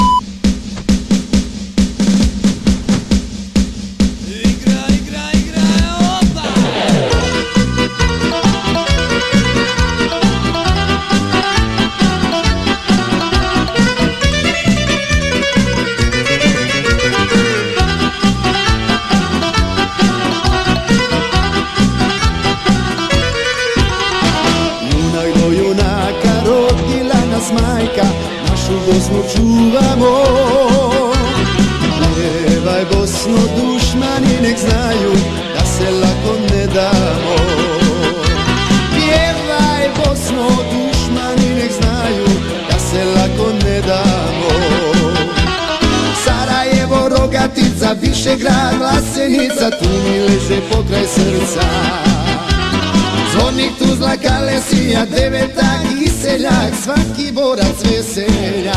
you Bosnu čuvamo. Pjevaj Bosno dušmani nek znaju da se lako ne damo. Pjevaj Bosno dušmani nek znaju da se lako ne damo. Sarajevo, Rogatica, Višegrad, Vlasenica, tu mi leže pokraj srca. Zvornik Tuzla, Kalesija, Devetak i Seljak, svaki borac veseljak.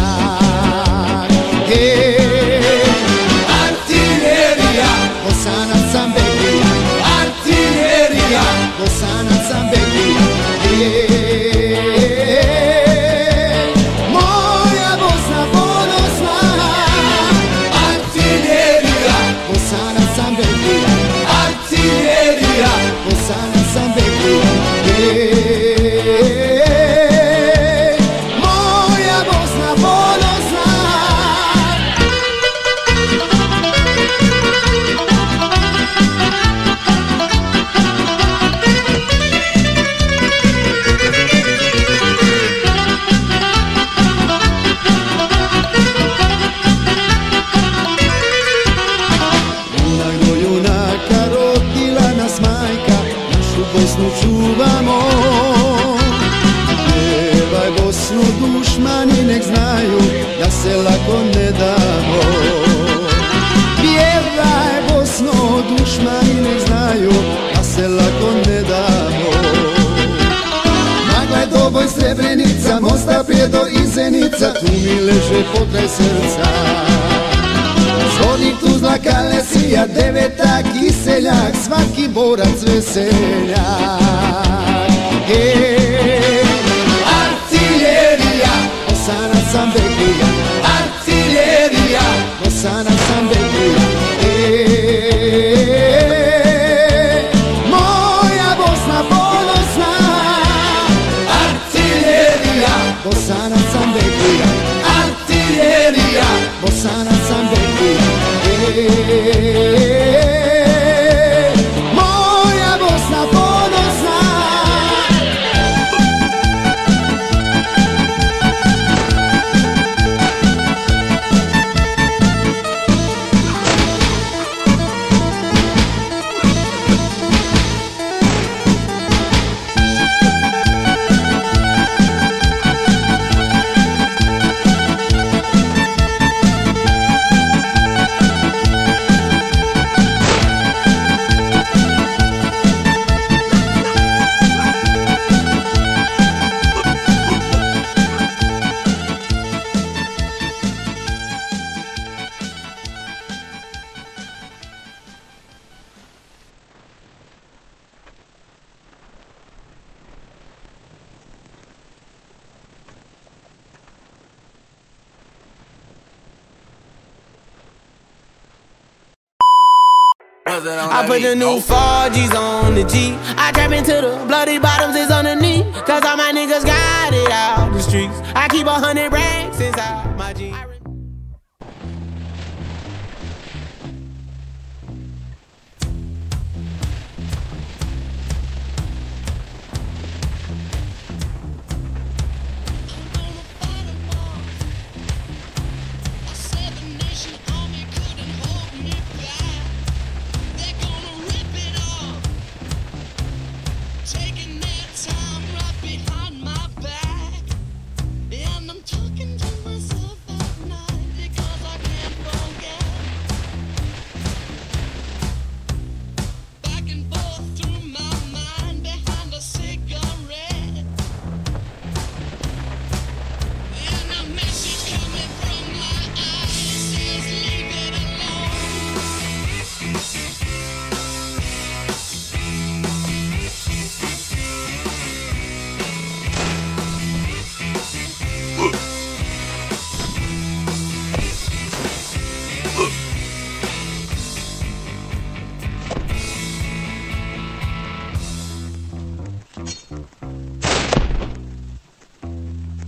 Znaju da se lako ne damo. Pjevaj Bosno dušmani nek znaju da se lako ne damo. Magla je doboj Srebrenica, Mosta Prijedo i Zenica, tu mi leže pokraj srca. Zvornik Tuzla, Kalesija, Devetak i Seljak, svaki borac veseljak. Hej, Sunday. I put the new 4Gs on the G. I trap into the bloody bottoms is underneath. Cause all my niggas got it out the streets. I keep a hundred racks inside my jeans.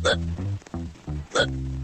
that that